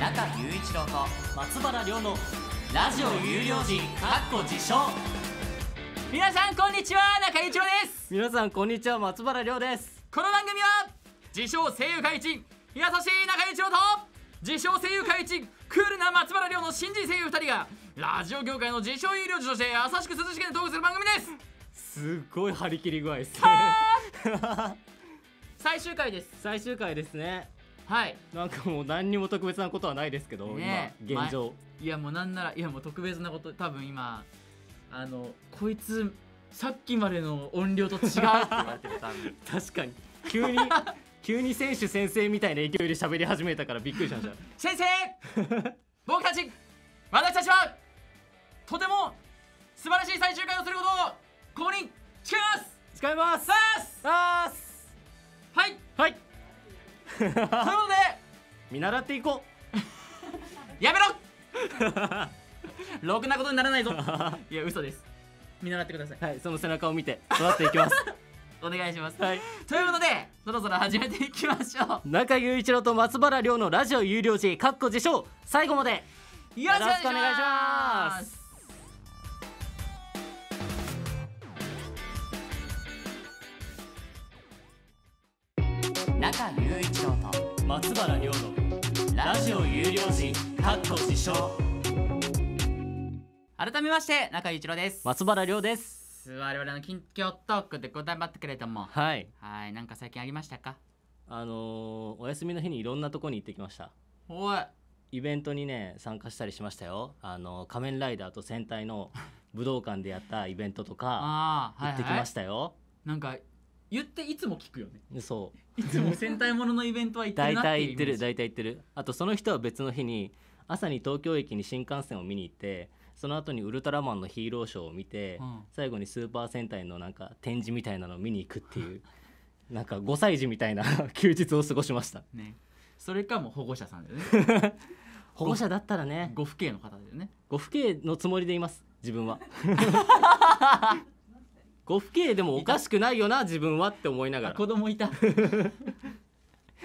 中雄一郎と松原亮のラジオ有料時かっこ自称皆さんこんにちは中雄一郎です皆さんこんにちは。松原亮ですこの番組は自称声優界一優しい中雄一郎と自称声優界一クールな松原亮の新人声優2人がラジオ業界の自称有料児として優しく涼しげにトークする番組です。すっごい張り切り具合ですね。最終回です最終回ですねはい。なんかもう何にも特別なことはないですけど、ねえ。今現状、いやもうなんならいやもう特別なこと多分今あのこいつさっきまでの音量と違うって言われてる多分。確かに。急に 急に選手先生みたいな勢いで喋り始めたからびっくりしました。先生！僕たち私たちはとても素晴らしい最終回をすることをここに誓います！誓います！はい。ーはいということで見習っていこやめろ！ろくなことにならないぞ。いや嘘です。見習ってください。うはいその背中を見て育っていきます。お願いします。はい。ということでそろそろ始めていきましょ中雄一郎と松原亮のラジオ有料時かっこ自称最後まで。うよろしくお願いします中雄一郎と松原亮のラジオ有料時かっこ自称。改めまして中雄一郎です。松原亮です。我々の近況トークでございますけれども。はい。はいなんか最近ありましたか？あのーお休みの日にいろんなとこに行ってきました。おい。イベントにね参加したりしましたよ。あの仮面ライダーと戦隊の武道館でやったイベントとか ああ行ってきましたよ、なんか言っていつも聞くよね。そう。いつも戦隊もののイベントは行ってる大なっていう体行ってるイメージ大体行ってる。あとその人は別の日に朝に東京駅に新幹線を見に行ってその後にウルトラマンのヒーローショーを見て、うん。最後にスーパー戦隊のなんか展示みたいなのを見に行くっていう なんか5歳児みたいな 休日を過ごしました。ね。それかもう保護者さんだよね。保護者だったらね。ご父兄の方だよね。ご父兄のつもりでいます自分はご父兄でもおかしくないよな自分はって思いながあら子供いた。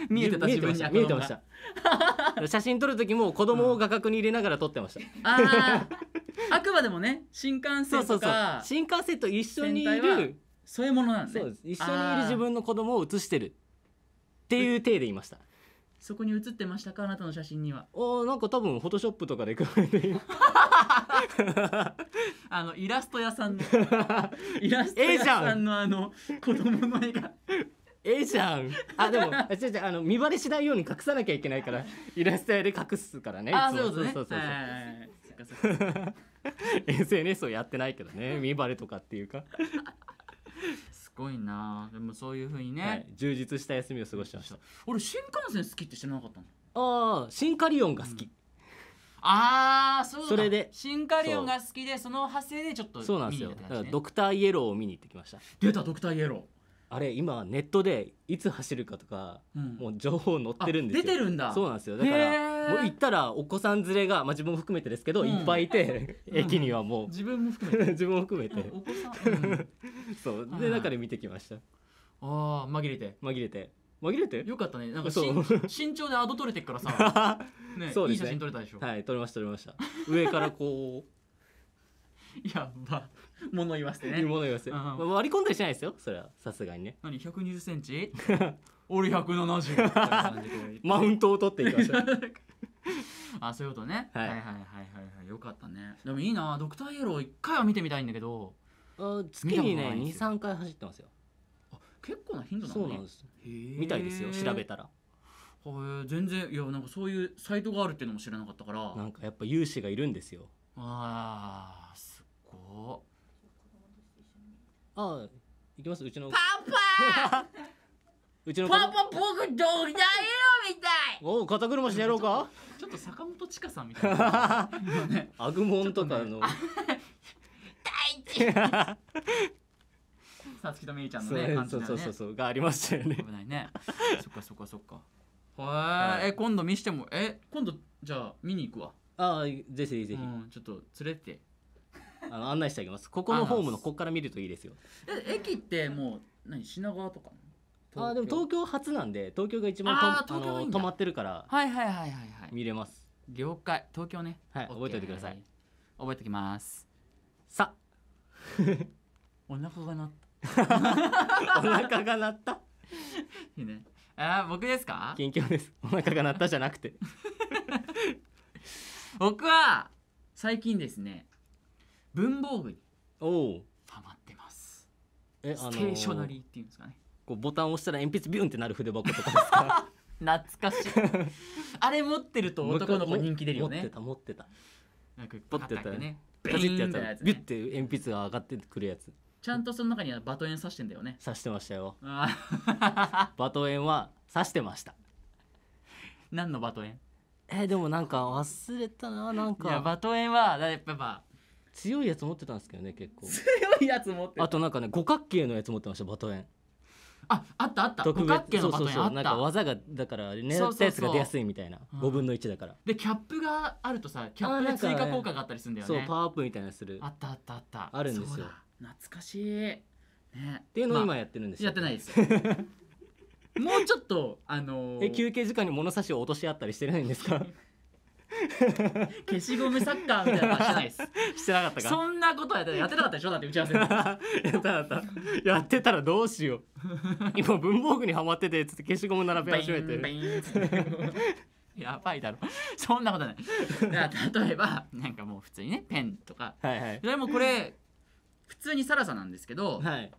見えてた自分に。は見えてました。写真撮る時も子供を画角に入れながら撮ってました、ああ あくまでもね新幹線そうそうそう。とか新幹線と一緒にいる。そういうものなんで。そうです。一緒にいる自分の子供を写してる。っていう体でいましたそこに写ってましたか？あなたの写真には。おーなんか多分フォトショップとかで加えて。あのイラスト屋さんの。イラスト屋さんのあの子供の絵が。ええじゃん。あでもあ違う違うあの見バレしないように隠さなきゃいけないからイラスト屋で隠すからねあそういうそうそうそうそっかそっか SNS をやってないけどね見バレとかっていうか、すごいな。でもそういうふうにね、はい、充実した休みを過ごしてました。俺新幹線好きって知らなかったの。ああシンカリオンが好き、ああそうだ。それで。シンカリオンが好きでその派生でちょっとそう。なんですよ。見に行ったやつね。だからドクターイエローを見に行ってきました。出たドクターイエロあれ今ネットでいつ走るかとか、ー、うん。もう情報載ってるんですよ。あ出てるんだ。そうなんですよ。だかへらーもう行ったらお子さん連れが、まあ、自分も含めてですけど、うん。いっぱいいてうん。駅にはも自分も含めうて。自分も含めて。お子さん、うん。そう。で中で見てきました。ああ紛れて。紛れて。紛れて？よかったね。なんか身長でアド取れてっからさ、ねそうですね。いい写真撮れたでしょ、はい撮れました撮れました。上からこい、やば。物言わせてうね。いうもの言わせ、うん。まあ割り込んだりしないですよそれは。さすがにね。何？120センチ？俺170みたいな感じで。マウントを取っていきました あそういうことね、はい。はいはいはいはいはい。よかったね。でもいいな。ドクターイエロー一回は見てみたいんだけど。あ月にねないんですよ。23回走ってますよ。あ結構な頻度なのね。そうなんですみたいですよ調べたら。はい全然いやなんかそういうサイトがあるっていうのも知らなかったから。なんかやっぱ有志がいるんですよ。あーすっごああ行きます？うちの。パパ うちの子パパ僕ドクターイエローみたい。おお肩車してやろうか？ちょっと坂本千佳さんみたいな。今ね。アグモンとかの。さつきとみーちゃんのね感じそうだよね。そうそうそうがありましたよね。危ないね。そっかそっかそっか。へええ今度見してもえ今度じゃあ見に行くわ。ああぜひぜひぜひ、うんちょっと連れてあの案内してあげます。ここのホームのここから見るといいですよ。え駅ってもう何品川とかあーでも東京初なんで東京が一番とあー東京がいいんだ。の止まってるから。はいはいはいはいはい。見れます。了解。東京ね。はい覚えておいてください。覚えておきます。さ。お腹が鳴っお腹が鳴った？たいいね。あー僕ですか？近況です。お腹が鳴ったじゃなくて。僕は最近ですね文房具におおハマってます。えステーショナリーっていうんですかねこうボタンを押したら鉛筆ビュンってなる筆箱とかですか？懐かしい。あれ持ってると男の子人気出るよね。持ってた持ってた。なんかポッてやったらね。パチってやってやつね。つビュッて鉛筆が上がってくるやつ。ちゃんとその中にはバトン刺してんだよね。刺してましたよ。バトエンは刺してました。何のバトンえーでもなんか忘れたななんか。いやバトンはやっぱ強いやつ持ってたんですけどね結構。強いやつ持ってあとなんかね五角形のやつ持ってましたバトエンああったあった。そうそうそう。なんかた技がだから狙ったやつが出やすいみたいな。うん。5分の1だから。でキャップがあるとさキャップで追加効果があったりするんだよそうねパワーアップみたいなのする。あったあったあった。あるんですよ。懐かしい。ね。っていうのを今まあやってるんですよ。やってないですよ。もうちょっとあのーえ休憩時間に物差しを落とし合ったりしてないんですか？消しゴムサッカーみたいなのはしてないです。してなかったか？そんなことはやってやってなかったでしょ？だって打ち合わせでやったやった。やってたらどうしよう。今文房具にはまっててつって消しゴム並べ始めて。やばいだろ。そんなことない。だから例えばなんかもう普通にねペンとか。はいはい。でもこれ普通にサラサなんですけど、はい。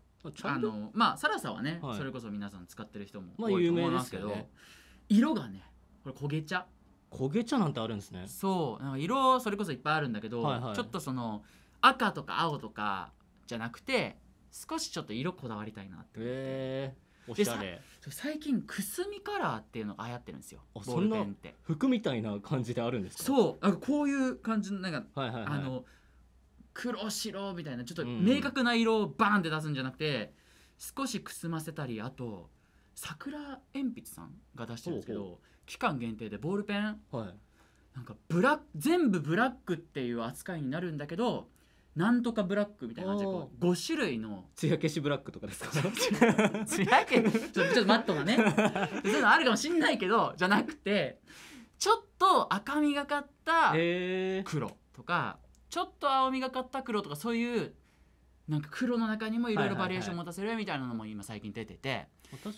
あのまあサラサはね、はい。それこそ皆さん使ってる人もまあ多いと思いますすけど、よね。色がねこれ焦げ茶焦げ茶なんてあるんですね。そうなんか色それこそいっぱいあるんだけど、はいはい。ちょっとその赤とか青とかじゃなくて少しちょっと色こだわりたいなってへえおしゃれ。最近くすみカラーっていうのが流行ってるんですよ。ボールペンって。服みたいな感じであるんですか？そうなんかこういう感じのなんか、はいはいはい。あの黒白みたいなちょっとうん。明確な色をバーンって出すんじゃなくて、少しくすませたりあと桜鉛筆さんが出してるんですけど期間限定でボールペン？はい。なんかブラ全部ブラックっていう扱いになるんだけどなんとかブラックみたいな感じでこう5種類の艶消しブラックとかですか？つやけちょちょっとマットなね。そういうのあるかもしんないけどじゃなくてちょっと赤みがかった黒とかちょっと青みがかった黒とかそういうなんか黒の中にもいろいろバリエーション持たせるみたいなのも今最近出てて。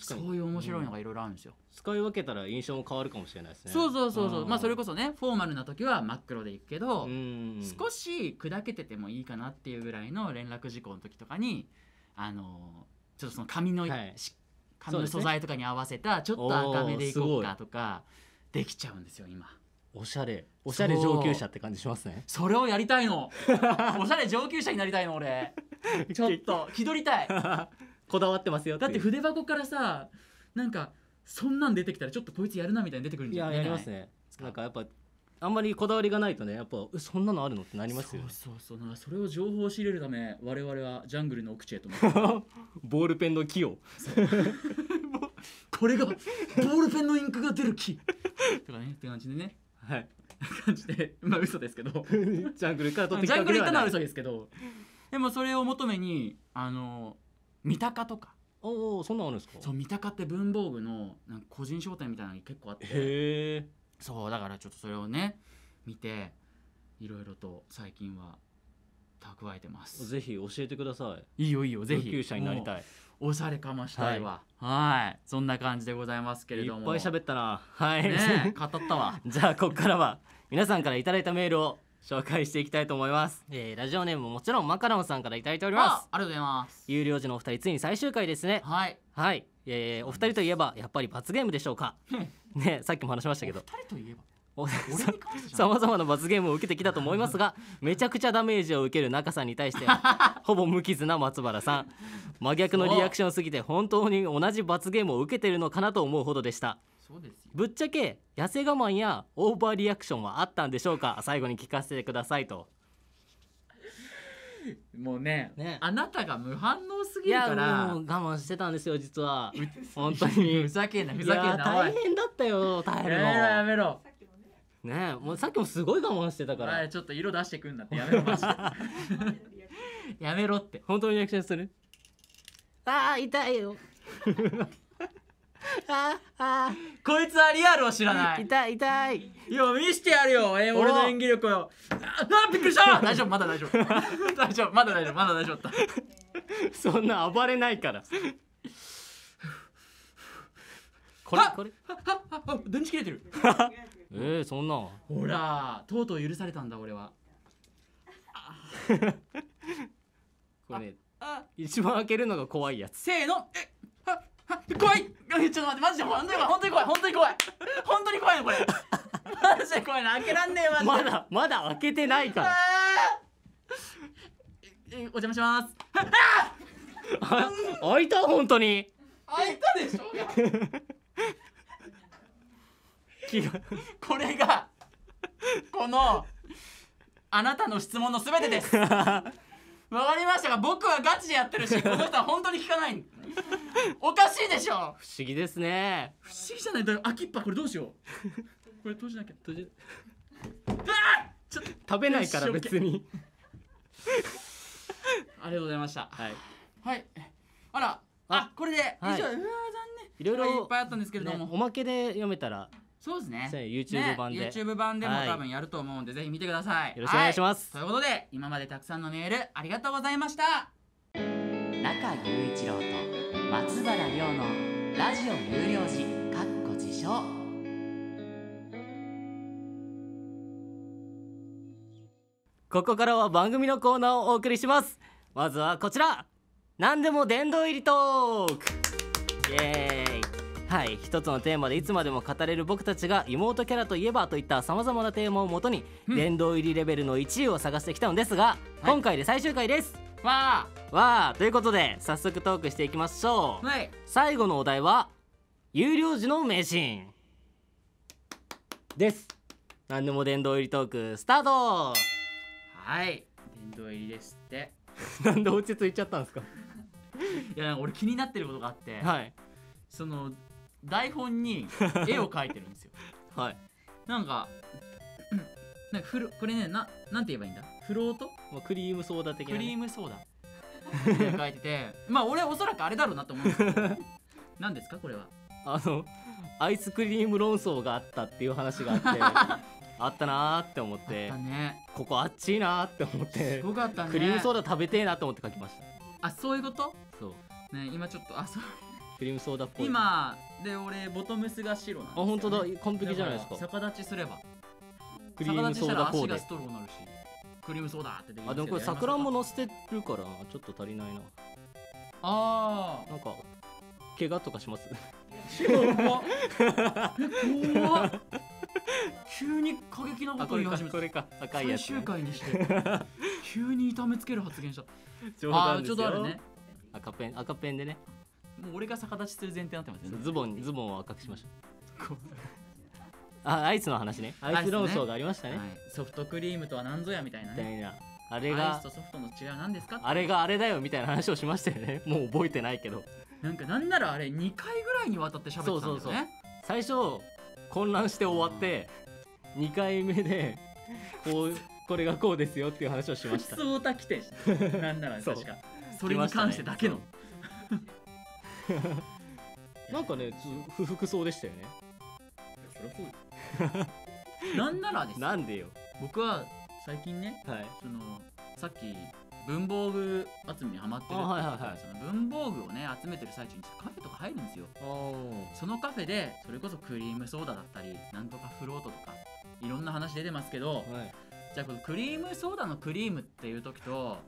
そういう面白いのんがいろいろあるんですよ。使い分けたら印象も変わるかもしれないですね。そうそうそうそう。まあそれここそねフォーマルな時は真っ黒でいくけど、うん。少し砕けててもいいかなっていうぐらいの連絡事項の時とかにあのちょっとその紙の、はい。し紙の素材とかに合わせたちょっと赤めでいこうかとかできちゃうんですよ今おしゃれおしゃれ上級者って感じしますね。それをやりたいの。おしゃれ上級者になりたいの俺。ちょっと気取りたい。こだわってますよだって筆箱からさなんかそんなん出てきたらちょっとこいつやるなみたいに出てくるんいじゃん。ややりますね。なんかやっぱあんまりこだわりがないとねやっぱえそんなのあるのってなりますよね。そうそうそう。それを情報を仕入れるため我々はジャングルの奥地へとボールペンの木を。これがボールペンのインクが出る木。とかねって感じでねはい。感じでまあ嘘ですけど。ジャングルから取ってきたジャングル行ったのはわけではない嘘ですけど。でもそれを求めにあの三鷹とか。おおそんなんあるんですか？そう三鷹って文房具のなんか個人商店みたいなのが結構あって。へえそうだからちょっとそれをね見ていろいろと最近は蓄えてます。ぜひ教えてください。いいよいいよ。ぜひ。上級者になりたい。おしゃれかましたいわ。はい。そんな感じでございますけれども。いっぱい喋ったな。はい、ねえ 語ったわ。じゃあここからは皆さんからいただいたメールを紹介していきたいと思います、えーラジオネームももちろんマカロンさんからいただいております。あありがとうございます。有料時のお二人ついに最終回ですね。はい。はい、えーお二人といえばやっぱり罰ゲームでしょうか。ねさっきも話しましたけど。二人といえば さん。まざまな罰ゲームを受けてきたと思いますがめちゃくちゃダメージを受ける中さんに対して ほぼ無傷な松原さん。真逆のリアクションすぎて本当に同じ罰ゲームを受けているのかなと思うほどでした。そうですよ。ぶっちゃけ痩せ我慢やオーバーリアクションはあったんでしょうか？最後に聞かせてくださいと。もうねね。あなたが無反応すぎるから。もう我慢してたんですよ実は。本当に。ふざけんなふざけんな大変だったよ耐えるやめろやのめろねもうさっきもすごい我慢してたかおらいちょっと色出してくんなってやめろマジで。やめろって。本当にリアクションする？あー痛いよ。ああこいつはリアルを知らない。痛い痛い。いや見してやるよ、えー、お俺の演技力を。ああびっくりした！大丈夫まだ大丈夫。大丈夫まだ大丈夫まだ大丈夫だそんな暴れないからこれあこれ。電池切れてる。えー、そんな。んほらとうとう許されたんだ俺は。これ一番開けるのが怖いやつ。せーの。え怖い。え ちょっと待ってマジで本当に怖い本当に怖い本当に怖い。本当に怖いのこれ。マジで怖いの開けらんねえまだまだ開けてないから。ええお邪魔します。あ開いた本当に。開いたでしょ気がこれがこのあなたの質問のすべてです。わかりましたが僕はガチでやってるしこの人は本当に聞かない。おかしいでしょ？不思議ですね。不思議じゃない？だから秋っぱこれどうしよう？これ閉じなきゃ。閉じちょっと食べないから別に。ありがとうございました。はい。はい。あら。ああこれで以上、はいうわー残念。いろいろいっぱいあったんですけれども、ねおまけで読めたらそうですね。YouTube 版で。ね YouTube 版でもはい。多分やると思うんで、ぜひ見てください。よろしくお願いします。はということで今までたくさんのメールありがとうございました。中雄一郎と松原亮のラジオ有料時かっこ自称。ここからは番組のコーナーをお送りします。まずはこちら。何でも殿堂入りトーク。イエーイはい一つのテーマでいつまでも語れる僕たちが妹キャラといえばといったさまざまなテーマをもとにうん。殿堂入りレベルの1位を探してきたのですが、今回で最終回です。わわあということで早速トークしていきましょう。あはい。最後のお題は有料時の名シーン。です。何でも殿堂入りトークスタート。はい。殿堂入りですって。なんで落ち着いちゃったんですか？いや俺気になってることがあって、はい。その台本に 絵を描いてるんですよ。はい。なんかうん。なんかフロこれねななんて言えばいいんだ？フロート？まあ、クリームソーダ的なクね、リームソーダ。って書いてて。まあ俺おそらくあれだろうなと思うんですけど 何ですか？これは。あのアイスクリーム論争があったっていう話があってあったなーって思っあってたね。ここあっちいなーって思ってすごかったね。クリームソーダ食べてえなと思って書きました。あそういうこと？そう。ね今ちょっとあそうクリームソーダっぽい。今で俺ボトムスが白なんですよ、ね、あ本当だ。完璧じゃないですか。逆立ちすれば。クリームソーダコーデ逆立ちしたら足がストローになるし。クリームソーダってできるあでもこれ桜も乗せてるからちょっと足りないな。あなんか怪我とかします？あ怖っ。え怖っ。急に過激なこと言い始めた。かこれか。赤いやつ、最終回にして。急に痛めつける発言した。冗あーちょうどあるね。赤ペン赤ペンでねもう俺が逆立ちする前提になってますよね。ズボンズボンを赤くしました あアイスの話ね。アイス論争がありましたね。はい、ソフトクリームとは何ぞやみたいなね。みたいな。あれアイがスとソフトの違いは何ですか？あれがあれだよみたいな話をしましたよね。もう覚えてないけど。なんかなんならあれ2回ぐらいにわたって喋ってたんだよね。そうそう最初混乱して終わって2回目でこうこれがこうですよっていう話をしました。そうたきてなんならそう。確か。それに関してだけの、なんかねつ不服そうでしたよね。そりゃそうよ なんならです。よなんでよ。僕は最近ねはい。そのさっき文房具集めにハマってるってあはいはいはい。その文房具をね集めてる最中にカフェとか入るんですよ。そのカフェでそれこそクリームソーダだったりなんとかフロートとかいろんな話出てますけどはい。じゃあこのクリームソーダのクリームっていう時と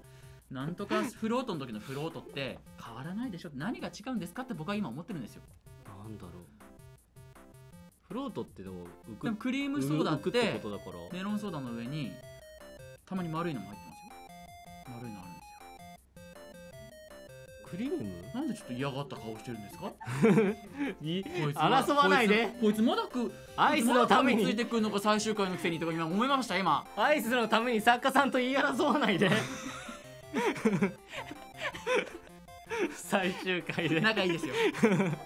なんとかフロートの時のフロートって変わらないでしょ。何が違うんですかって僕は今思ってるんですよ。なんだろう。フロートってでも浮くでもクリームソーダってメロンソーダの上にたまに丸いのも入ってますよ。丸いのあるんですよ。クリーム？なんでちょっと嫌がった顔してるんですか？いこいつ争わないで。こいつまだくアイスのためまだ噛みついにてくるのか最終回のくせにとか今思いました今。アイスのために作家さんと言い争わないで 最終回で。仲いいですよ。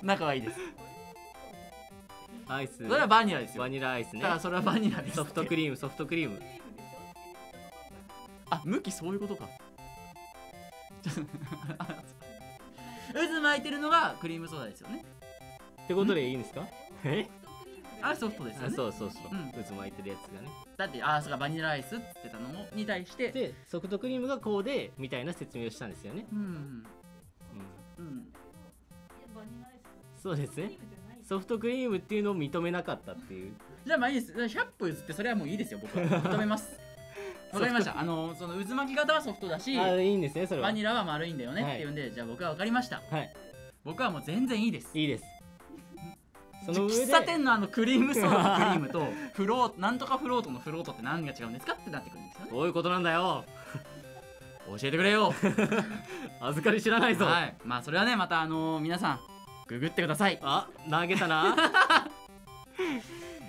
仲はいいです。アイス。それはバニラですよ。バニラアイスね。だからそれはバニラですソフトクリームソフトクリーム。あ向きそういうことか。渦巻いてるのがクリームソーダですよね。ってことでいいんですか？え？あれソフトですよあねそうそうそう、うん。渦巻いてるやつがね。だってあそうかバニラアイスって言ってたのもに対して。でソフトクリームがこうでみたいな説明をしたんですよね、うんうん、うん。そうですね。ソフトクリームっていうのを認めなかったっていう。じゃあまあいいです。100歩譲ってそれはもういいですよ。僕は。認めます。わかりました。あのその渦巻き型はソフトだしあいいんですねそれは。バニラは丸いんだよねはいっていうんで、じゃあ僕は分かりました。はい。僕はもう全然いいです。いいですその上で。喫茶店のあのクリームソーダのクリームと フローなんとかフロートのフロートって何が違うんですか？ってなってくるんですよねどういうことなんだよ。教えてくれよ。預かり知らないぞ、はい。まあそれはねまたあのー皆さんググってください。あ投げたな。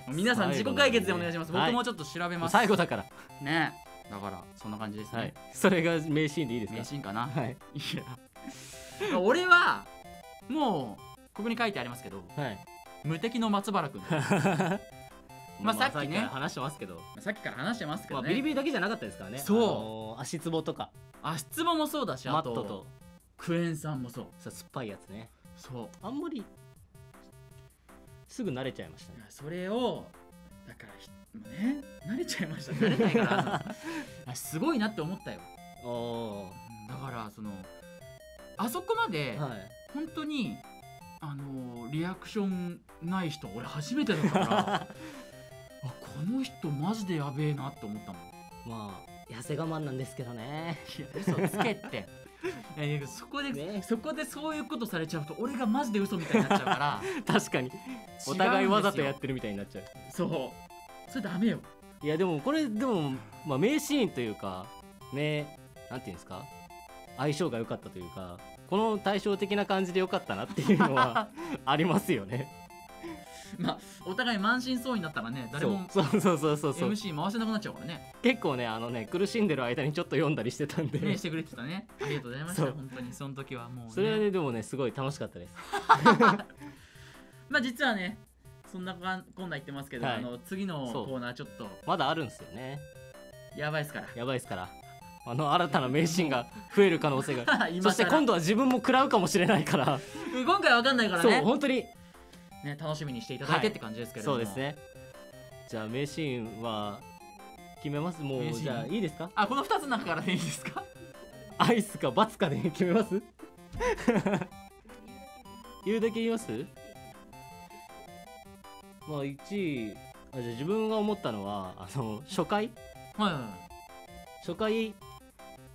皆さん自己解決でお願いします、はい。僕もちょっと調べます、最後だから。ね。だからそんな感じですね、はい。それが名シーンでいいですか？名シーンかな、はい。いや。俺はもうここに書いてありますけどはい無敵の松原君。まあさっきね。話してますけど、さっきから話してますけまあ、どね、ビリビリだけじゃなかったですからね。そう。あのー足つぼとか。足つぼもそうだしマあとットと。クエン酸もそう。さ酸っぱいやつね。そう。あんまりすぐ慣れちゃいましたね。それをだからひね慣れちゃいました慣れないから。あすごいなって思ったよ。だからそのあそこまで本当にあのリアクションない人俺初めてだから。あこの人マジでやべえなって思ったもん。まあ痩せ我慢なんですけどね。いや嘘つけって。いやそこで、ね。そこでそういうことされちゃうと俺がマジで嘘みたいになっちゃうから。確かに。お互いわざとやってるみたいになっちゃう。そう。それダメよ。いやでもこれでも、まあ、名シーンというか名なんていうんですか？相性が良かったというかこの対照的な感じで良かったなっていうのは ありますよね。まあお互い満身創痍になったらね誰もそう。そうそうそうそう MC 回せなくなっちゃうからね。結構ねあのね苦しんでる間にちょっと読んだりしてたんで、ねしてくれてたね。ありがとうございました。本当に。その時はもう、ね、それはねでもねすごい楽しかったです。まあ実はねそんなこんな言ってますけど、はい。あの次のコーナーちょっとまだあるんですよね。やばいですから。やばいですからあの新たな名シーンが増える可能性が。今そして今度は自分も食らうかもしれないから。今回は分かんないからそうね本当に。ね楽しみにしていただいてって感じですけれども、そうですね。じゃあ名シーンは決めます？もうじゃあいいですか？あこの2つの中からでいいですか？アイスかバツかで決めます？言うだけ言います？まあ1位。あじゃあ自分が思ったのはあの初回？はいはいはい。初回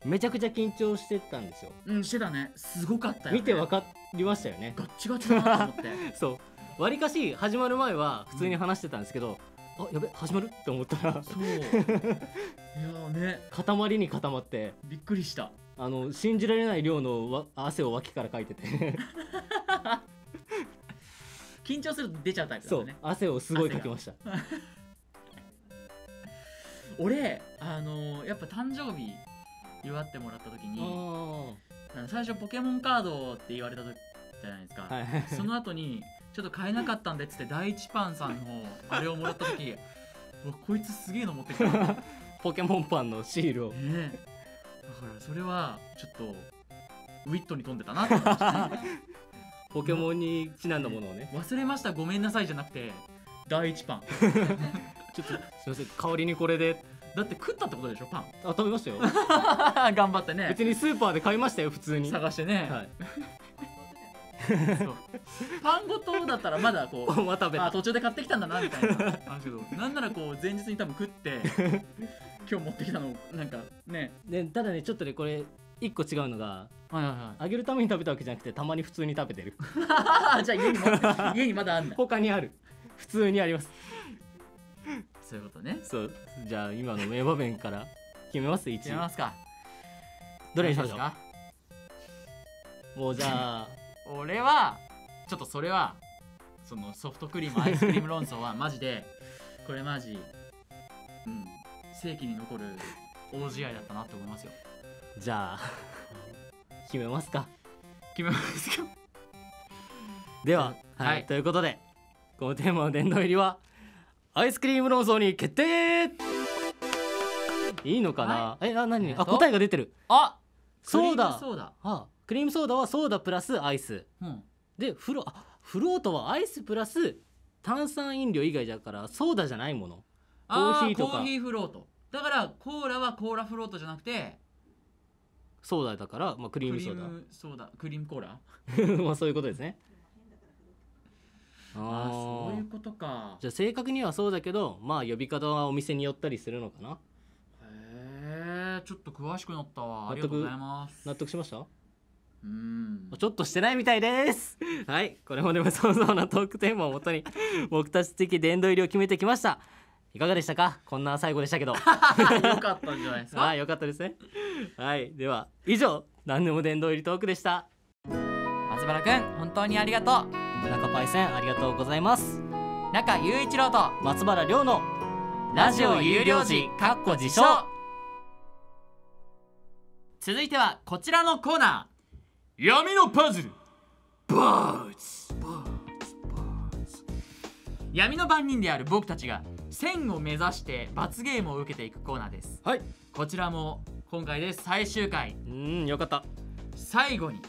めちゃくちゃ緊張してたんですよ。うんしてたね。すごかったよ、ね、見て分かりましたよね。ガッチガチだなと思って。そう。わりかし始まる前は普通に話してたんですけど、あやべ始まるって思ったら。そう。いやーね。塊に固まって。びっくりした。あの信じられない量のわ汗を脇からかいてて。緊張すると出ちゃうタイプだそう。汗をすごいかきました。俺あのーやっぱ誕生日祝ってもらった時に最初ポケモンカードって言われた時じゃないですか、ーはい。その後にちょっと買えなかったんでっつって第一パンさんのあれをもらった時 うわこいつすげえの持ってきた。ね ポケモンパンのシールを。えだからそれはちょっとウィットに富んでたなって思いましたね。ポケモンにちなんだものをね。忘れましたごめんなさいじゃなくて第一パン。ちょっとすいません。代わりにこれでだって食ったってことでしょパン。あ食べましたよ。頑張ってね。別にスーパーで買いましたよ普通に。探してね、はい。そう。パンごとだったらまだこう まあ途中で買ってきたんだなみたいなけど。なんならこう前日に多分食って今日持ってきたのなんかね。でただねちょっとねこれ一個違うのがはいはあげるために食べたわけじゃなくてたまに普通に食べてる。いはいじゃあ家にも家にまだあんだ。他にある。普通にありますそういうことね。そう。じゃあ今の名場面から 決めます1決めますか。どれにしましょう？もうじゃあ。俺はちょっとそれはそのソフトクリーム アイスクリーム論争はマジでこれマジうん世紀に残る大試合だったなって思いますよ。じゃあ決めますか。決めますか？では、はい。はい、ということでこのテーマの殿堂入りはアイスクリーム論争に決定。いいのかな、えあ何？えっと？あ答えが出てる。あそうだクリームソーダ。あクリームソーダはソーダプラスアイス。うん。でフロあフロートはアイスプラス炭酸飲料以外だからソーダじゃないもの。あコーヒーとか。コーヒーフロート。だからコーラはコーラフロートじゃなくて。ソーダだから、まあ、クリークリームソーダムソーダ。クリームコーラ？まあそういうことですねああーそういうことか。じゃあ正確にはそうだけどまあ呼び方はお店によったりするのかな。へえちょっと詳しくなったわ。あ納得？りがとうございます。納得しました？うん。ちょっとしてないみたいです。はいこれまでも様々なトークテーマをもとに 僕たち的殿堂入りを決めてきました。いかがでしたか？こんな最後でしたけど。よかったんじゃないですか。ああよかったですね。はいでは以上何でも殿堂入りトークでした。松原くん本当にありがとう中パイセンありがとうございます。中雄一郎と松原亮のラジオ有料時かっこ自称。続いてはこちらのコーナー。闇のパズル。バー闇の番人である僕たちが1000を目指して罰ゲームを受けていくコーナーです。はい。こちらも今回で最終回。うーんよかった。最後に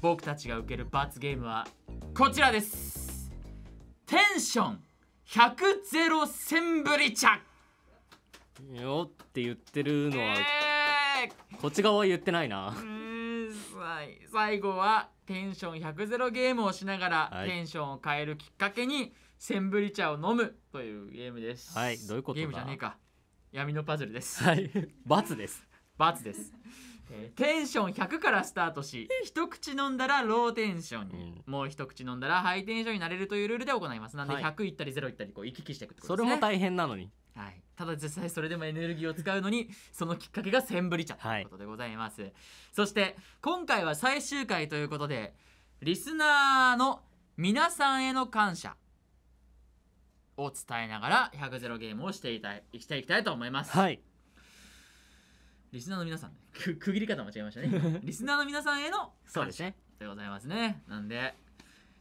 僕たちが受ける罰ゲームはこちらです。テンション。100ゼロセンブリ茶。よって言ってるのはえこっち側は言ってないな。最後はテンション100ゼロゲームをしながら、はい。テンションを変えるきっかけにセンブリ茶を飲むというゲームです。はいどういうことだ？ゲームじゃねえか。闇のパズルです。はい。罰です。罰です、えーテンション100からスタートし一口飲んだらローテンションに、もう一口飲んだらハイテンションになれるというルールで行います。なんではい。100いったり0いったりこう行き来していくってことですね。それも大変なのに。はい、ただ実際それでもエネルギーを使うのにそのきっかけがセンブリ茶とはいいうことでございます、そして今回は最終回ということでリスナーの皆さんへの感謝を伝えながら100ゼロゲームをしていたいしていきたいと思います、はいリスナーの皆さんね。く区切り方間違えましたね。リスナーの皆さんへのそうですね。でございますね。なんで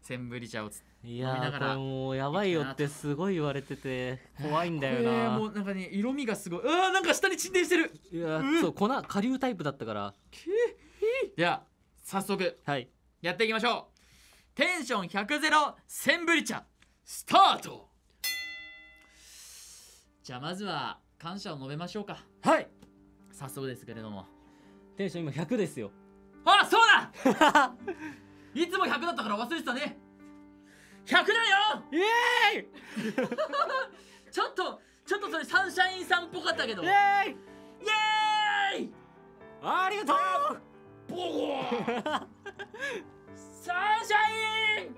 センブリ茶をついや飲みながら。ーこれもうやばいよってすごい言われてて怖いんだよな。もうなんかね色味がすごい。うわーなんか下に沈殿してる。いやそう粉下流タイプだったから。では早速はい。やっていきましょう。テンション100ゼロセンブリ茶スタート。じゃあまずは感謝を述べましょうか。はい早速ですけれども。テンション今100ですよ。あそうだ！いつも100だったから忘れてたね。100だよ！イエちょっとちょっとそれサンシャインさんっぽかったけど。イエーイ！イエーイーイ！ありがとう！ボコー！サンシャイン！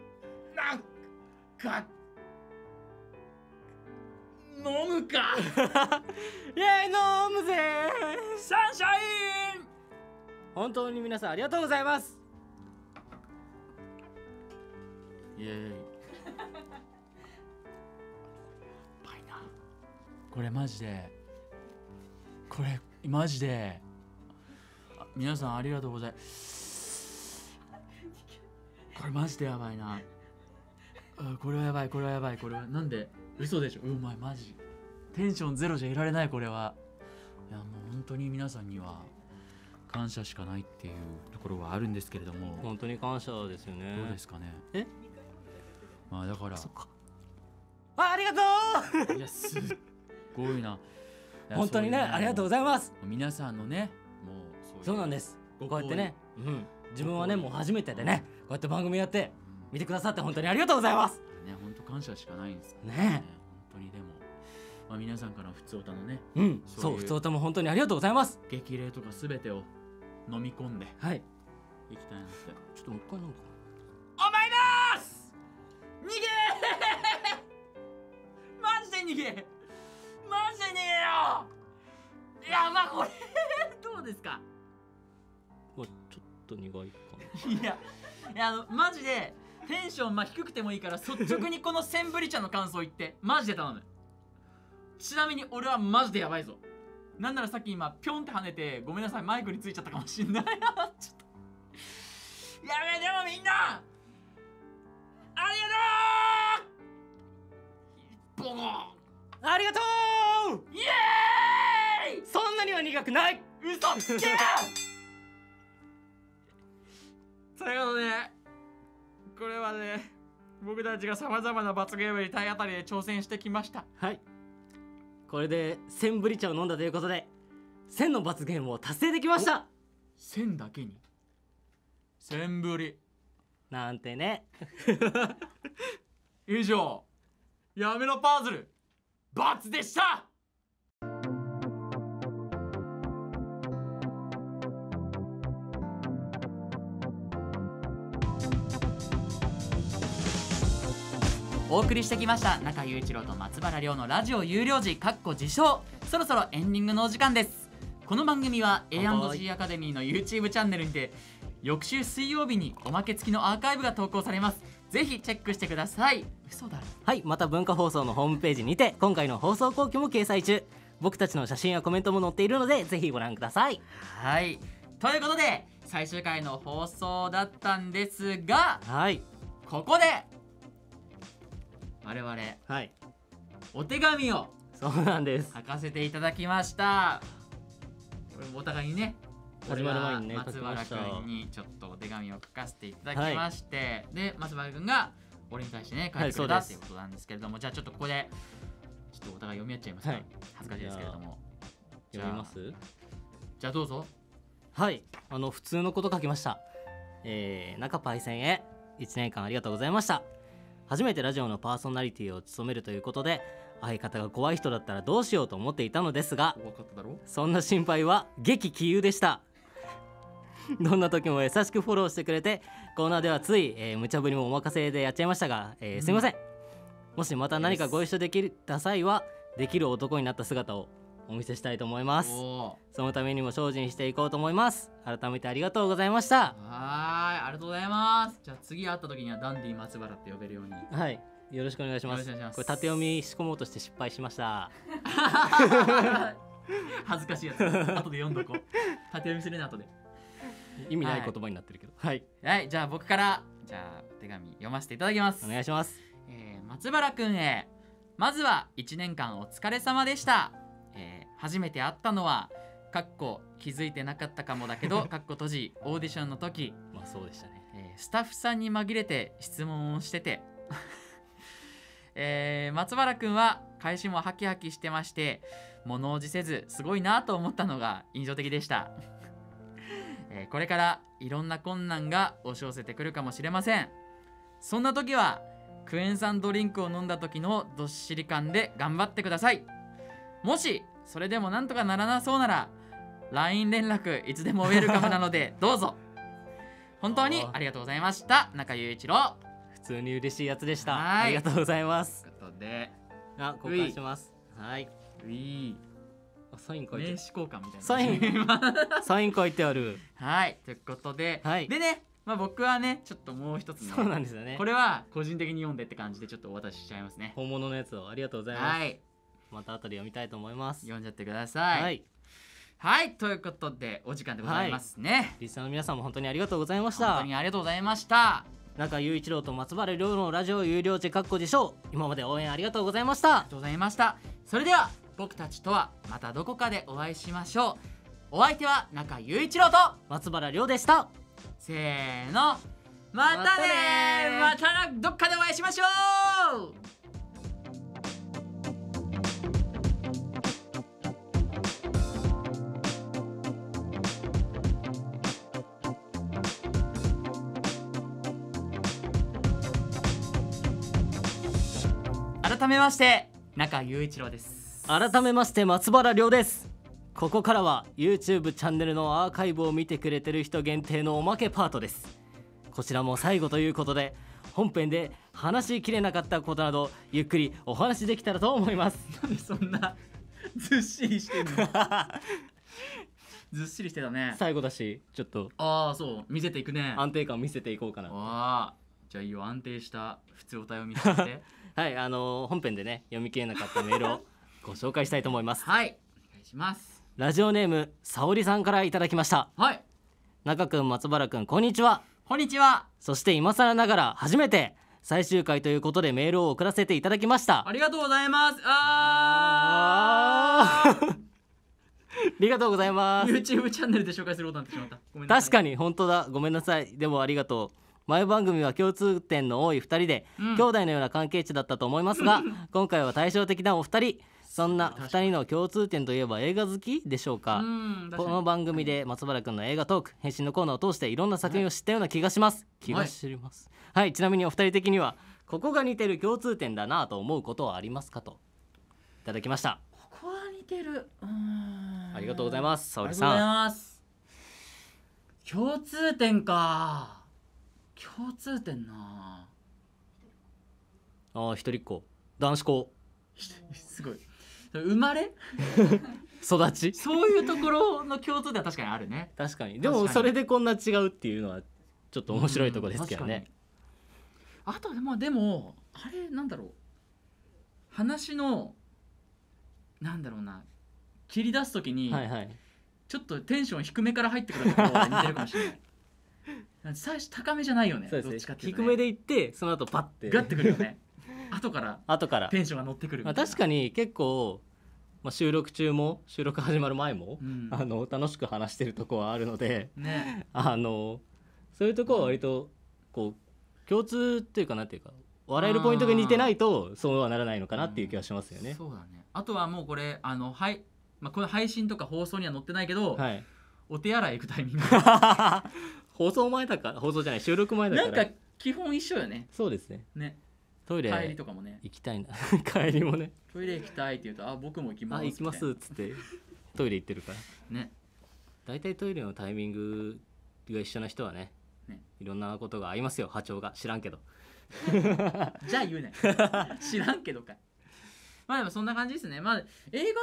なんか飲むか。イエーイ飲むぜ。サンシャイン。本当に皆さんありがとうございます。イエーイ。パイな。これマジで。これマジで。あ皆さんありがとうござい。これマジでやばいなあこれはやばいこれはやばいこれは。なんで？嘘でしょ？うまいマジ。テンションゼロじゃいられないこれは。いやもう本当に皆さんには感謝しかないっていうところはあるんですけれども。本当に感謝ですよね。どうですかね？え？まあだからそっか。あありがと いやすっごいな。う本当にねありがとうございます。う皆さんのねもうそうなんです。ごこうやってね、うん、自分はねもう初めてでねこうやって番組やって見てくださって本当にありがとうございます。ね本当感謝しかないんですけどね。本当にでもまあ皆さんからの普通歌のねうんそういうそう普通歌も本当にありがとうございます。激励とかすべてを飲み込んではい。いきたいなって。ちょっともう一回飲むか。お前だーす 逃げーマジで逃げマジで逃げよいやまあこれどうですか？まあちょっと苦いかな。いやいやあのマジでテンションまあ低くてもいいから率直にこのセンブリ茶の感想言って。マジで頼む。ちなみに俺はマジでやばいぞ。なんならさっき今ピョンって跳ねてごめんなさいマイクについちゃったかもしんない。ちょっと。やべえでもみんな。ありがとう。ボコありがとう。イエーイ。そんなには苦くない。嘘つけ ということでこれはね僕たちがさまざまな罰ゲームに体当たりで挑戦してきました。はい。これで千ブリ茶を飲んだということで千の罰ゲームを達成できました。1000だけに？1000ぶりなんてね。以上やめろパズル罰でしたお送りしてきました中雄一郎と松原亮のラジオ有料時かっこ自称。そろそろエンディングのお時間です。この番組は A&G アカデミーの YouTube チャンネルにて翌週水曜日におまけ付きのアーカイブが投稿されます。ぜひチェックしてください。嘘だろ。はいまた文化放送のホームページにて今回の放送後期も掲載中。僕たちの写真やコメントも載っているのでぜひご覧ください。はい。ということで最終回の放送だったんですがはい。ここで我々。はい。お手紙を。そうなんです。書かせていただきました。これお互いにね。始まる前にね松原君にちょっとお手紙を書かせていただきまして、で松原君が俺に対してね書いてくれた、はいっていうことなんですけれどもじゃあちょっとここでちょっとお互い読み合っちゃいますか、はい。恥ずかしいですけれども。じゃあ読みます？じゃあどうぞ。はい。あの普通のこと書きました。えー、中パイセンへ。1年間ありがとうございました初めてラジオのパーソナリティを務めるということで相方が怖い人だったらどうしようと思っていたのですが分かっただろ？そんな心配は激気憂でした。どんな時も優しくフォローしてくれてコーナーではつい、えー無茶ぶりもお任せでやっちゃいましたが、えーすいません、もしまた何かご一緒できた際はできる男になった姿をお見せしたいと思います。そのためにも精進していこうと思います。改めてありがとうございました。はーいありがとうございます。じゃあ次会った時にはダンディ松原って呼べるように。はい。よろしくお願いします。よろしくお願いします。これ縦読み仕込もうとして失敗しました。恥ずかしいやつ。後で読んどこう。縦読みするね後で。意味ない言葉になってるけど。はい、はい。じゃあ僕からじゃあお手紙読ませていただきます。お願いします。えー松原くんへ。まずは1年間お疲れ様でした、えー初めて会ったのはかっこ気づいてなかったかもだけど かっこ閉じオーディションの時、まあそうでしたね。えースタッフさんに紛れて質問をしてて、えー松原くんは返しもハキハキしてまして物おじせずすごいなと思ったのが印象的でした、えーこれからいろんな困難が押し寄せてくるかもしれません。そんな時はクエン酸ドリンクを飲んだ時のどっしり感で頑張ってくださいもしそれでもなんとかならなそうなら LINE 連絡いつでもウェルカムなので どうぞ。本当にありがとうございました中雄一郎。普通に嬉しいやつでした。はい。ありがとうございます。ということで。あ交換します。はい。ウィーあサイン書いて。名刺交換みたいな。サイン。サイン書いてある。はい。ということで、はい。でねまあ僕はねちょっともう一つねそうなんですよね。これは個人的に読んでって感じでちょっとお渡ししちゃいますね。本物のやつを。ありがとうございます、はいまた後で読みたいと思います。読んじゃってください。はい。はい、ということでお時間でございますね、リスナーの皆さんも本当にありがとうございました。本当にありがとうございました。中雄一郎と松原亮のラジオ有料時かっこ自称今まで応援ありがとうございました。ありがとうございました。それでは僕たちとはまたどこかでお会いしましょう。お相手は中雄一郎と松原亮でした。せーの。またねまたねどっかでお会いしましょう改めまして中雄一郎です。改めまして松原亮です。ここからは YouTube チャンネルのアーカイブを見てくれてる人限定のおまけパートです。こちらも最後ということで本編で話しきれなかったことなどゆっくりお話できたらと思います。なんでそんなずっしりしてんの？ずっしりしてたね。最後だしちょっと。ああそう。見せていくね。安定感見せていこうかなああじゃあいいよ安定した普通歌を見せて。はいあのー本編でね読み切れなかったメールをご紹介したいと思います。はいお願いします。ラジオネーム沙織さんからいただきました。はい。中くん松原くんこんにちは。こんにちは。そして今更ながら初めて最終回ということでメールを送らせていただきました。ありがとうございます。ああー。ありがとうございます。YouTube チャンネルで紹介することになってしまった。ごめんなさい。確かに本当だ。ごめんなさい。でもありがと前番組は共通点の多い2人で、うん。兄弟のような関係値だったと思いますが今回は対照的なお二人。そんな2人の共通点といえば映画好きでしょうか、この番組で松原君の映画トーク返信のコーナーを通していろんな作品を知ったような気がします、気が知ります。はい、ちなみにお二人的にはここが似てる共通点だなと思うことはありますかと。いただきました。ここは似てる。ありがとうございます沙織ありがとうございさます。共通点か共通点なんああ一人っ子。男子校。すごい。生まれ？育ち？そういうところの共通点は確かにあるね。確かに。でもそれでこんな違うっていうのはちょっと面白いところですけどね、うんあとまあでもあれなんだろう。話のなんだろうな。切り出す時にはいはい。ちょっとテンション低めから入ってくるところは似てるかもしれない最初高めじゃないよねそうでどっちすねかっていうと、ね、低めでいってその後パッて。ガッてくるよね。後から。後から。テンションが乗ってくるみまあ、確かに結構、まあ、収録中も収録始まる前も、うん。あの楽しく話してるとこはあるのでね。あのそういうとこは割とこう共通っていうかなんていうか笑えるポイントが似てないとそうはならないのかなっていう気はしますよね。そうだね。あとはもうこれあのはいまあ、この配信とか放送には載ってないけど、はい、お手洗い行くタイミング 放送前だから放送じゃない収録前だかなんらか基本一緒よね。そうですね。ね。トイレ帰りとかもね。行きたいな。帰りもね。トイレ行きたいって言うとあ僕も行きますあ行きますっつってトイレ行ってるから。ね。大体トイレのタイミングが一緒な人はねね。いろんなことがありますよ。波長が。知らんけど。じゃあ言うね。知らんけどかいまあでもそんな感じですね。まあ映画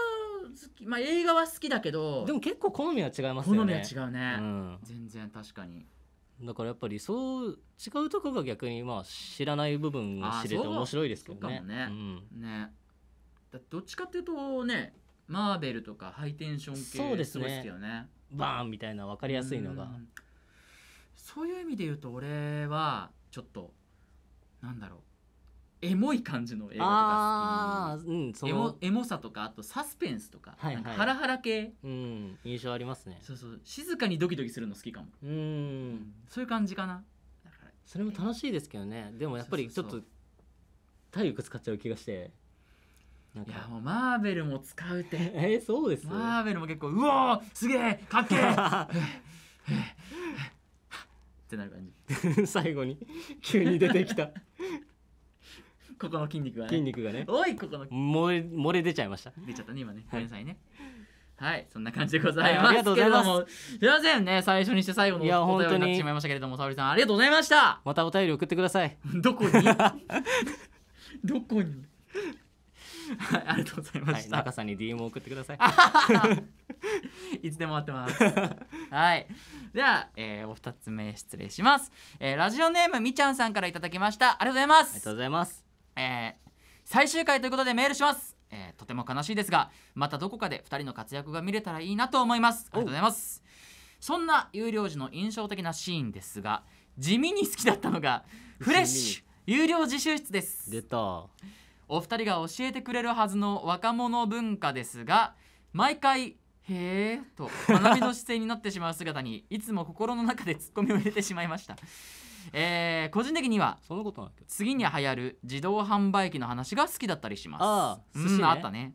好きまあ映画は好きだけどでも結構好みは違います好よね。みは違うね、うん、全然確かに。だからやっぱりそう違うとこが逆にまあ知らない部分を知れて面白いですけどね。ね。うん。ね。だどっちかっていうとねマーベルとかハイテンション系そうですね。ごい好きよね。バーンみたいな分かりやすいのが。うん。そういう意味で言うと俺はちょっとなんだろうエモい感じの映画とか好ーうんエモエモさとかあとサスペンスとか,、はいはい。ハラハラ系。うん印象ありますね。そうそう。静かにドキドキするの好きかも、うん。そういう感じかな。それも楽しいですけどね。でもやっぱりちょっと体力使っちゃう気がして。いやもうマーベルも使うて。えーそうです。マーベルも結構うわーすげえかっけえ ってなる感じ。最後に。急に出てきたここの筋肉がね。筋肉がね。おいここの。漏れ漏れ出ちゃいました。出ちゃったね今ね。ごはい。めんなさいね。はい、そんな感じでございます、はいありがとうございます。すいませんね。最初にして最後のお便りになってしまいましたけれども沙織さんありがとうございました。またお便り送ってください。どこに？どこに？はいありがとうございまはいした、中さんに DM を送ってください。いつでも待ってます。はい。では、えーお二つ目失礼します。えーラジオネームみちゃんさんからいただきました。ありがとうございます。ありがとうございますえー最終回ということでメールします。えーとても悲しいですが、またどこかで二人の活躍が見れたらいいなと思います。ありがとうございます。そんな有料時の印象的なシーンですが、地味に好きだったのがフレッシュ有料自習室です。出たお二人が教えてくれるはずの若者文化ですが毎回「へえ」と学びの姿勢になってしまう姿にいつも心の中でツッコミを入れてしまいました、えー個人的にはそんなことないけど次に流行る自動販売機の話が好きだったりします。あ寿司ね。あったね。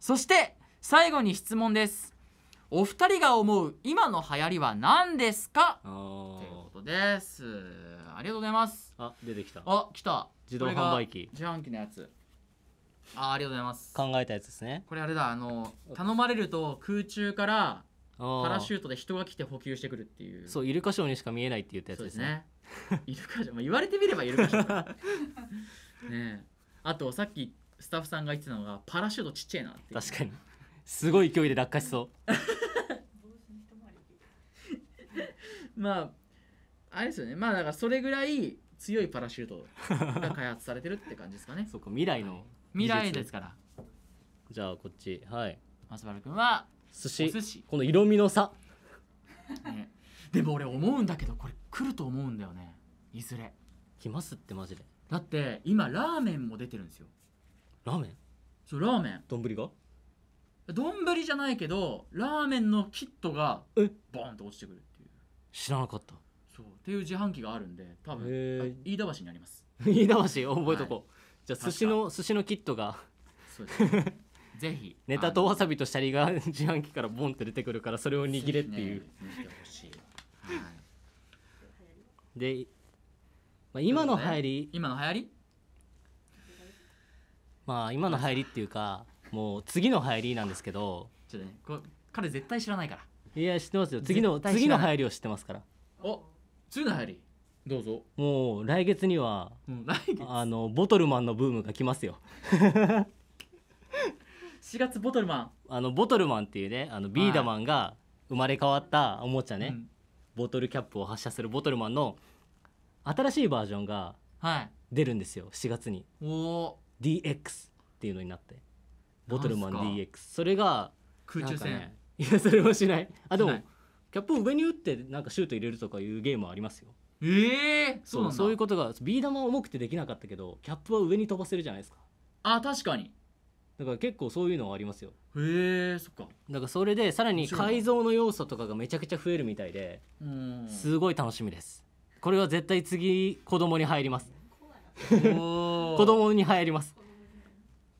そして最後に質問です。お二人が思う今の流行りは何ですか？あというこーとです。ありがとうございます。あ出てきた。あ来た。自動販売機。これが自販機のやつ。あありがとうございます。考えたやつですね。これあれだ。あの頼まれると空中からパパラシュートで人が来て補給してくるっていう。そうイルカショーにしか見えないって言ったやつそうですすでねねイルカじゃ、まあ、言われてみればイルカじゃんねえ。あとさっきスタッフさんが言ってたのがパラシュートちっちゃいなっていう。確かに。すごい勢いで落下しそう。まああれですよね。まあだからそれぐらい強いパラシュートが開発されてるって感じですかね。そうか未来の未来ですから。じゃあこっち。はい。松原君は寿司。お寿司。この色味の差。ね。でも俺思うんだけどこれ来ると思うんだよね。いずれ。きますってマジで。だって今ラーメンも出てるんですよ。ラーメン？そうラーメン。丼が？丼じゃないけどラーメンのキットがえ？ボーンと落ちてくるっていう。知らなかった。そうっていう自販機があるんで多分へー。あ飯田橋にあります。飯田橋？覚えとこう、はじゃあ寿司の寿司のキットが。そうです。ね ぜひ。ネタとわさびとシャリが 自販機からボンって出てくるからそれを握れっていう、ぜひね見てほしい、はい、で、まあ、今の入り、今の流行り？まあ今の入りっていうかもう次の入りなんですけど。ちょっとねこ彼絶対知らないから。いや知ってますよ。次の次の入りを知ってますから。お次の流行り？どうぞ。もう来月にはもう来月？あのボトルマンのブームが来ますよ。4月ボトルマあのボトルマンっていうねあのビーダマンが生まれ変わったおもちゃンね、ボトルキャップを発射するボトルマンの新しいバージョンがうんはい。出るんですよ4月に。おお DX っていうのになって。ボトルマンなんすか？DX それが空中戦、なんかねいやそれもしない。あでもしない。キャップを上に打ってなんかシュート入れるとかいうゲームはありますよ。ええそうなんだ。そういうことがビー玉は重くてできなかったけどキャップは上に飛ばせるじゃないですか。あ確かにだから結構そういうのはありますよ。へえそっか。だからそれでさらに改造の要素とかがめちゃくちゃ増えるみたいでうん。すごい楽しみです。これは絶対次子供に入ります。子供に入ります。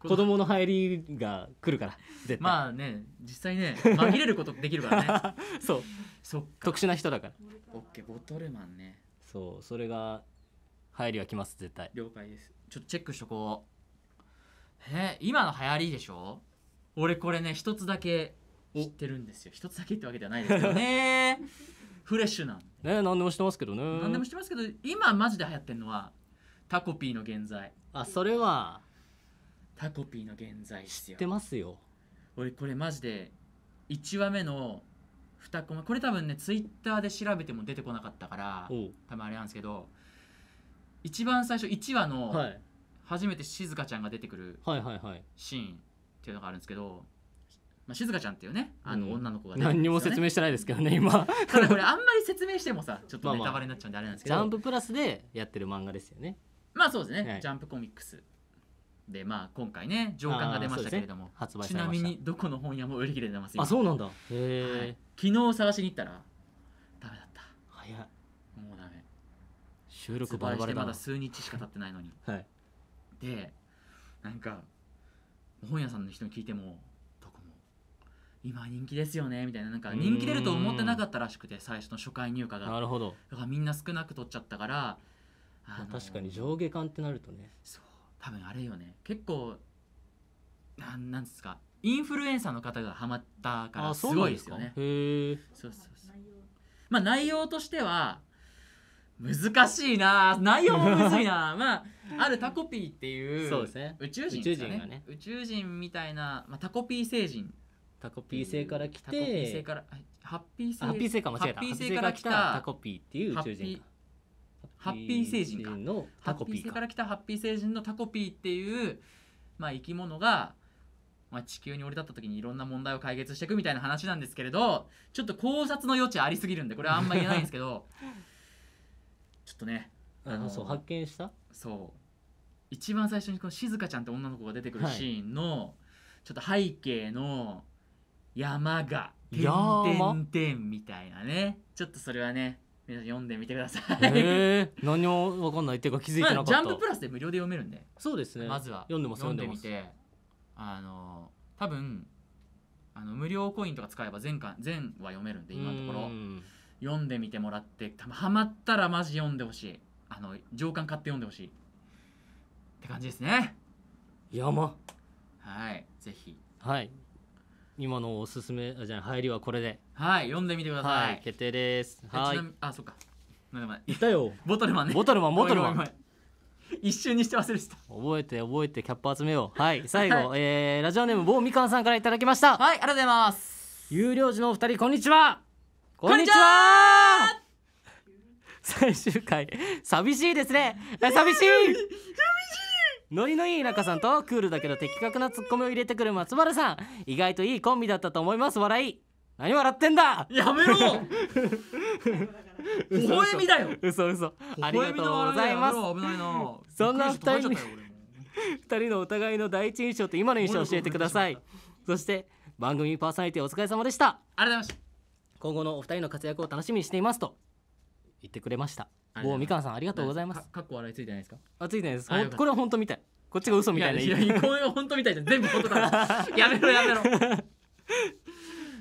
子子供の入りが来るから絶対、まあね実際ね紛れることできるからね。そう。そっか。特殊な人だから。オッケーボトルマンね。そうそれが入りは来ます絶対。了解です。ちょっとチェックしとこうえ今の流行りでしょ？俺これね一つだけ知ってるんですよ。一つだけってわけではないですけどね。フレッシュな。んね何でもしてますけどね。何でも知ってますけど今マジで流行ってるのはタコピーの現在。あそれは。タコピーの現在知ってますよ。俺これマジで1話目の2コマこれ多分ねツイッターで調べても出てこなかったから多分あれなんですけど一番最初1話のはい初めて静香ちゃんが出てくるはいはいはい。シーンっていうのがあるんですけど、まあ、静香ちゃんっていうねあのうん。女の子が出てくる何にも説明してないですけどね今。ただこれ あんまり説明してもさちょっとネタバレになっちゃうんであれなんですけど。ジャンププラスでやってる漫画ですよね。まあそうですね、はい。ジャンプコミックスでまあ今回ね上巻が出ましたけれども、あーそうですちなみね。発売されました。にどこの本屋も売り切れてます今。あそうなんだ。へはえい、昨日探しに行ったらダメだった。早いもうダメ。収録発売してまだバラバラだな数日しか経ってないのに。はいでなんか本屋さんの人に聞いてもどこも今人気ですよねみたいななんか人気出ると思ってなかったらしくて最初の初回入荷が。なるほど。だからみんな少なく取っちゃったからあの確かに上下感ってなるとね。そう。多分あれよね。結構なんなんですかインフルエンサーの方がハマったからすごいですよね。へえそうそうそう。まあ内容としては難しいな。内容もむずいな。まああるタコピーっていうそうですね。宇宙人ですかね。宇宙人がね。宇宙人みたいな、まあ、タコピー星人。タコピー星から来タコピー星てからはいハッピー星あハッピー星か間違えた。ハッピー星ハッピー星から来たタコピーっていう宇宙ハッピー人かハッピー星人か。のタコピーか。から来たハッピー星人のタコピーっていう、まあ、生き物が、まあ、地球に降り立った時にいろんな問題を解決していくみたいな話なんですけれどちょっと考察の余地ありすぎるんでこれはあんま言えないんですけど ちょっとねあのそう発見した？そう。一番最初にこの静香ちゃんって女の子が出てくるはいシーンの、ちょっと背景の山が「てん山てんてん」みたいなね。ちょっとそれはね皆さん読んでみてください、へえ。何も分かんないっていうか気づいてなかまあ、ったジャンププラスで無料で読めるんで、そうですね。まずは。読んでます読ん読んでます。でみて。あの多分あの無料コインとか使えば全巻全は読めるんで今のところ。うん。読んでみてもらって多分ハマったらマジ読んでほしいあの上巻買って読んでほしい。って感じですね。山。はいぜひ。はい。今のおすすめあじゃあ入りはこれで。はい読んでみてください、はい決定です。えはい。あそっか。なんでもないいたよ。ボトルマンね。ボトルマンボトルマン。一瞬にして忘れてた。覚えて覚えてキャップ集めよう。はい最後、えーラジオネーム某みかんさんからいただきました。はいありがとうございます。有料時のお二人こんにちは。ここんにちは最終回。寂しいですね。え寂しい。ノリのいい中さんとクールだけど的確なツッコミを入れてくる松原さん。意外といいコンビだったと思います。笑い。何笑ってんだ。やめろ。微笑みだよ。嘘嘘。ありがとうございます。そんな二人二人のお互いの第一印象と今の印象を教えてください。そして番組パーソナリティお疲れ様でした。ありがとうございまし今後のお二人の活躍を楽しみにしていますと言ってくれました。ありがとうございます。某みかんさんありがとうございます。かかっこ笑いついてないですか？あついてないです。これは本当みたい。こっちが嘘みたいない。やいやこれは本当みたいじゃん。全部本当だやめろやめろ。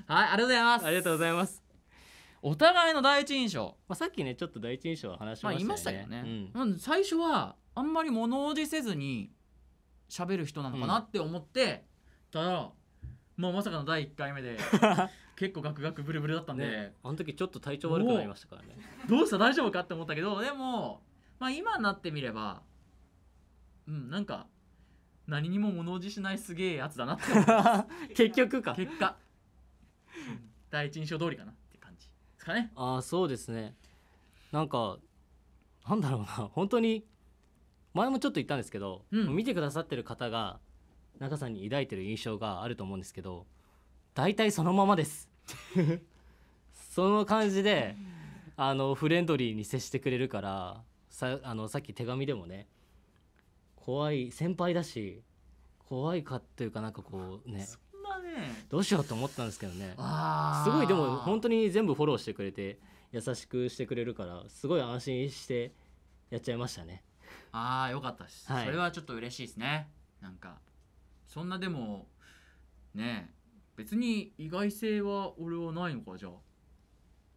はいありがとうございます。ありがとうございます、お互いの第一印象。まあ、さっきねちょっと第一印象は話しましたよね,、言いましたけどね、うん。まあ最初はあんまり物おじせずに喋る人なのかなって思って、たらもうまさかの第1回目で 結構ガクガクブルブルだったんで、ね、あの時ちょっと体調悪くなりましたからね。どうした？大丈夫かって思ったけど。でもまあ今になってみればうんなんか何にも物おじしないすげえやつだなって 結局か。結果。うん第一印象通りかなって感じですかね。ああそうですね。なんかなんだろうな。本当に前もちょっと言ったんですけど、うん。見てくださってる方が中さんに抱いてる印象があると思うんですけど大体そのままです その感じであのフレンドリーに接してくれるからさあのさっき手紙でもね怖い先輩だし怖いかっていうかなんかこうねそんなね。どうしようと思ったんですけどね。あすごいでも本当当に全部フォローしてくれて優しくしてくれるからすごい安心してやっちゃいましたね。ああよかったです、はい。それはちょっと嬉しいですね。なんかそんなでもねえ別に意外性は俺はないのかじゃ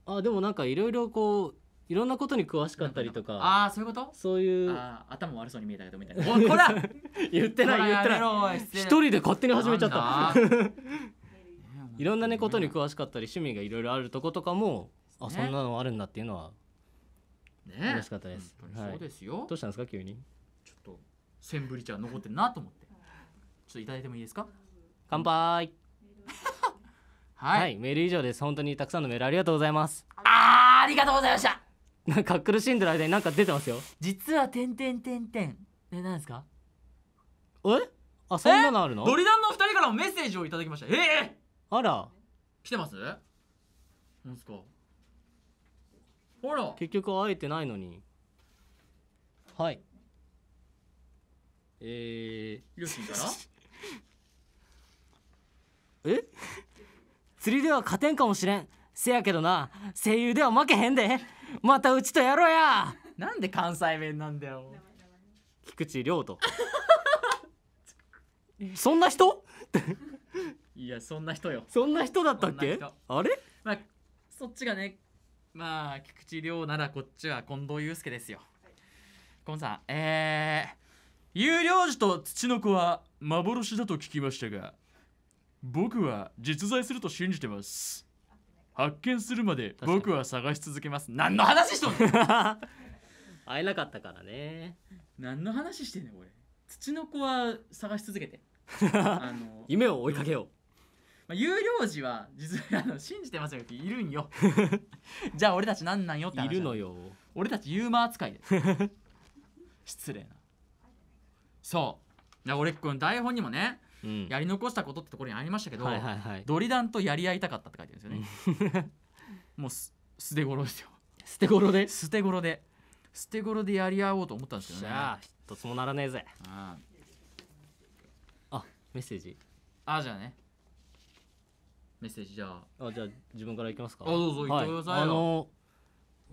あ。あでもなんかいろいろこういろんなことに詳しかったりとかああそういうこと？そういうあー頭悪そうに見えたけどみたいな。おいこら言ってない言ってない。一人で勝手に始めちゃった。た いろんなねことに詳しかったり趣味がいろいろあるとことかもあねそんなのあるんだっていうのはね。嬉しかったです。そうですよ、どうしたんですか急に？ちょっとセンブリ茶残ってるなと思って。ちょっといただいてもいいですか？乾杯 ははい、メール以上です。本当にたくさんのメールありがとうございます。あーありがとうございました。なんか苦しんでる間になんか出てますよ。実は点点点点え何ですか？え？あそんなのあるの？ドリダンの二人からもメッセージをいただきました。ええあら。来てます？なんですか？ほら。結局会えてないのに。はい。え両親からー、え？釣りでは勝てんかもしれん。せやけどな声優では負けへんで。またうちとやろうや。なんで関西弁なんだよ。菊池亮と そんな人？いやそんな人よ。そんな人だったっけ？あれ？まあそっちがねまあ菊池涼ならこっちは近藤祐介ですよ。コンさんえー、有料児と土の子は幻だと聞きましたが僕は実在すると信じてます。発見するまで僕は探し続けます。何の話しとんねん。会えなかったからね。何の話してんねん俺。土の子は探し続けて。あの、夢を追いかけよまあ、有料児は実はあの信じてますよっているんよ。じゃあ俺たち何なんよって話ういるのよ。俺たちユーマー扱いで。す失礼な。そう。俺この台本にもねうんやり残したことってところにありましたけど、はいはいはい。ドリダンとやり合いたかったって書いてるんですよね。もうす捨て頃ですよ。捨て頃で？捨て頃で。捨て頃でやり合おうと思ったんですけどね。じゃあ一つもならねえぜ。ああメッセージ。ああじゃあね。メッセージじゃあ。あじゃあ自分からいきますか。あどうぞ言ってくださいよ。あのお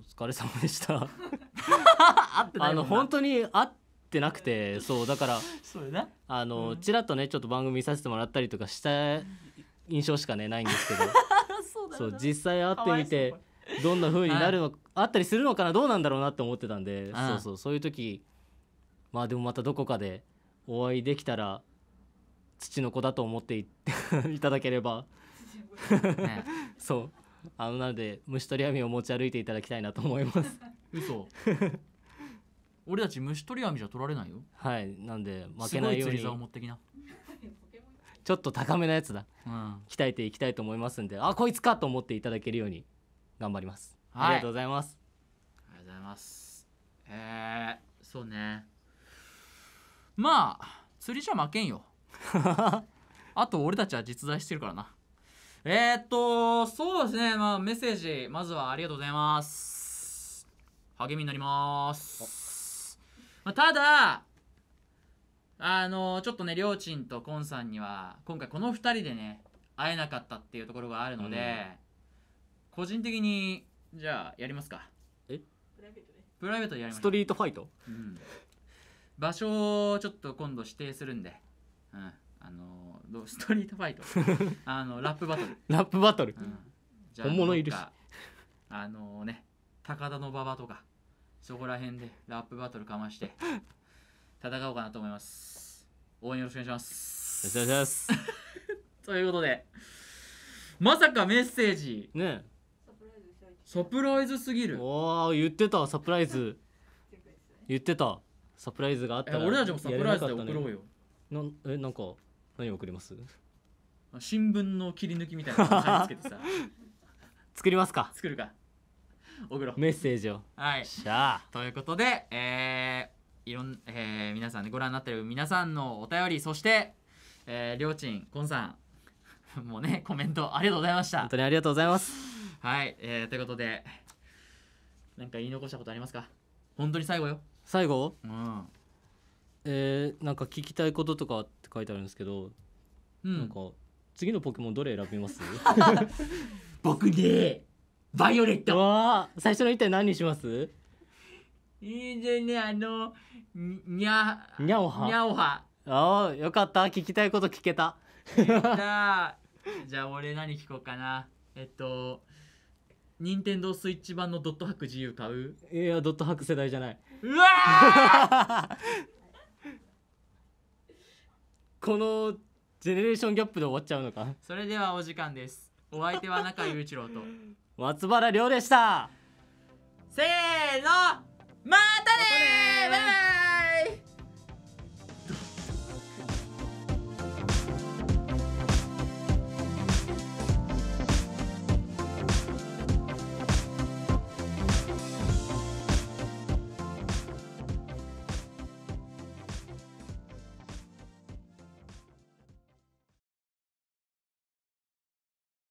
疲れ様でした。あの本当に会ってなくてそうだからあの、ちらっとねちょっと番組見させてもらったりとかした印象しかねないんですけど。そう実際会ってみてどんな風になるのあったりするのかなどうなんだろうなって思ってたんでそうそうそういう時まあでもまたどこかでお会いできたら土の子だと思ってい いただければ。ね。そう。あのなので虫取り網を持ち歩いていただきたいなと思います。嘘俺たち虫取り網じゃ取られないよ。はいなんで負すけないように。ちょっと高めのやつだ。うん。鍛えていきたいと思いますんで。あこいつかと思っていただけるように。頑張ります、はい。ありがとうございます。ありがとうございます。えー、そうね。まあ釣りじゃ負けんよ。あと俺たちは実在してるからな。えー、っとそうですね。まあメッセージまずはありがとうございます。励みになります、まあ、ただあのちょっとねりょーちんとこんさんには今回この2人でね会えなかったっていうところがあるので、個人的にじゃあやりますか。プライベートで。やりましょう。ストリートファイト？うん。場所をちょっと今度指定するんで、うん、あのどうストリートファイト？あのラップバトル、ラップバトル？うん、じ本物いるし。あのね高田の馬場とかそこら辺でラップバトルかまして戦おうかなと思います。応援よろしくお願いします。よろしくお願いします。ということでまさかメッセージ。ねサプライズすぎえる。おー言ってたサプライズ。言ってた。サプライズがあったらえ俺たちもサプライズで送ろうよ。なんえなんか何送ります？新聞の切り抜きみたいなの貼り付けてさ。作りますか。作るか送ろう。メッセージを。はい。しゃあ。ということで、えーいろんえー皆さんねご覧になってる皆さんのお便りそして、えー、りょうちんこんさん もうねコメントありがとうございました。本当にありがとうございます。はい、えーということでなんか言い残したことありますか？本当に最後よ。最後？うん、えー、なんか聞きたいこととかって書いてあるんですけど、うん、なんか次のポケモンどれ選びます？僕ねバイオレッうトわー。最初の一体何にします？いいじゃねあのににゃにゃおは。にゃおは。ああよかった。聞きたいこと聞けた。じゃあじゃあ俺何聞こうかな。えっと任天堂スイッチ版のドットハック自由買う？いやドットハック世代じゃない。うわー！このジェネレーションギャップで終わっちゃうのか？それではお時間です。お相手は中井雄一郎と松原亮でした。せーのまたねーバイバイ